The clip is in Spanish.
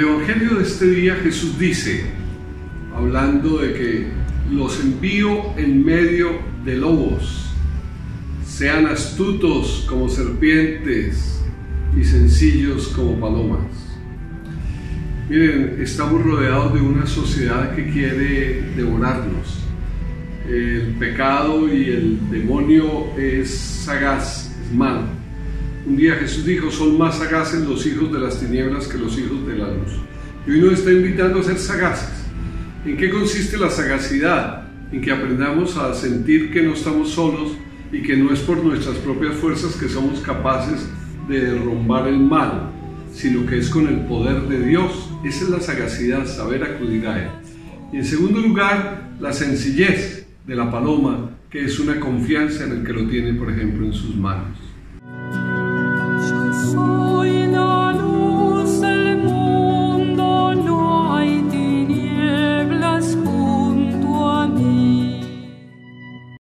Evangelio de este día Jesús dice, hablando de que los envío en medio de lobos, sean astutos como serpientes y sencillos como palomas. Miren, estamos rodeados de una sociedad que quiere devorarnos. El pecado y el demonio es sagaz, es malo. Un día Jesús dijo, son más sagaces los hijos de las tinieblas que los hijos de la luz. Y hoy nos está invitando a ser sagaces. ¿En qué consiste la sagacidad? En que aprendamos a sentir que no estamos solos y que no es por nuestras propias fuerzas que somos capaces de derrumbar el mal, sino que es con el poder de Dios. Esa es la sagacidad, saber acudir a Él. Y en segundo lugar, la sencillez de la paloma, que es una confianza en el que lo tiene, por ejemplo, en sus manos.